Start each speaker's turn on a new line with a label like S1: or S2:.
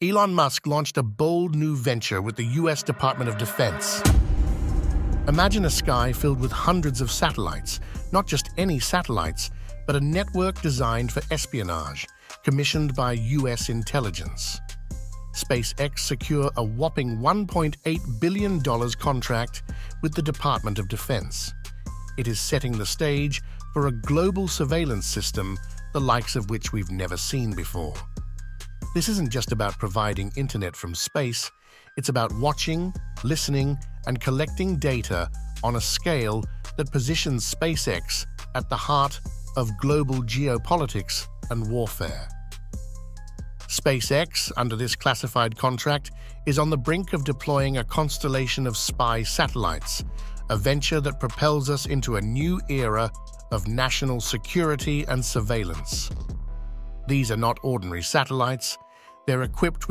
S1: Elon Musk launched a bold new venture with the US Department of Defense. Imagine a sky filled with hundreds of satellites, not just any satellites, but a network designed for espionage, commissioned by US intelligence. SpaceX secure a whopping $1.8 billion contract with the Department of Defense. It is setting the stage for a global surveillance system the likes of which we've never seen before. This isn't just about providing internet from space, it's about watching, listening, and collecting data on a scale that positions SpaceX at the heart of global geopolitics and warfare. SpaceX, under this classified contract, is on the brink of deploying a constellation of spy satellites, a venture that propels us into a new era of national security and surveillance. These are not ordinary satellites, they're equipped